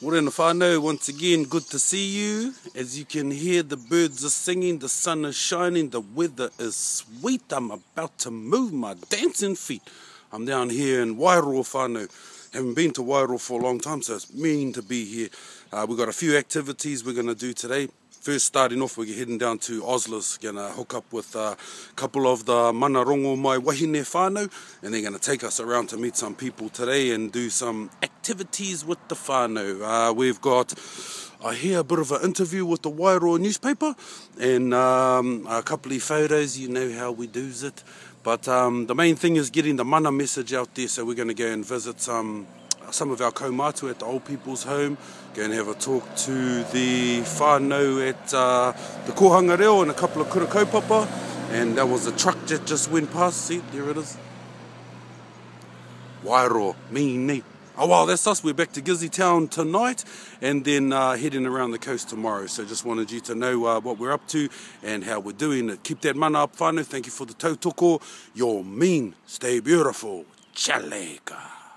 Morena whānau, once again, good to see you. As you can hear, the birds are singing, the sun is shining, the weather is sweet. I'm about to move my dancing feet. I'm down here in Wairoa whānau. Haven't been to Wairoa for a long time, so it's mean to be here. Uh, we've got a few activities we're going to do today. First, starting off, we're heading down to Osler's, to hook up with a couple of the mana rongo mai wahine whānau, and they're going to take us around to meet some people today and do some activities with the whānau. Uh, we've got I hear a bit of an interview with the Wairoa newspaper and um, a couple of photos, you know how we do it. But um, the main thing is getting the mana message out there, so we're going to go and visit some some of our kaumatu at the old people's home, go and have a talk to the whānau at uh, the Kohanga Reo and a couple of kura kaupapa, and that was a truck that just went past, see, there it is. Wairoa, me, me. Oh well, that's us. We're back to Gizzy Town tonight and then uh, heading around the coast tomorrow. So just wanted you to know uh, what we're up to and how we're doing it. Keep that mana up, whānau. Thank you for the tautoko. You're mean. Stay beautiful. Chalega.